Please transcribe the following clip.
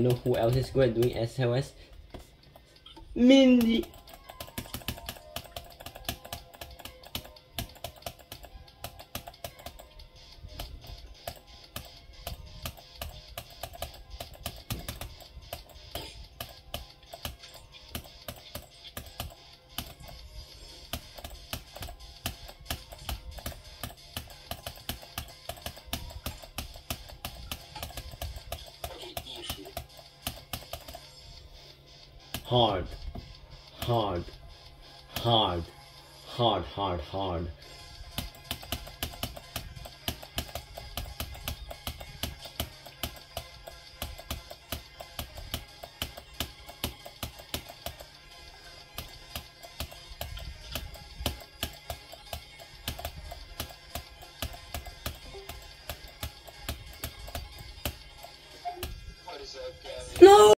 Know who else is good at doing SLS. Mindy. Hard, hard, hard, hard, hard, hard. Gabby?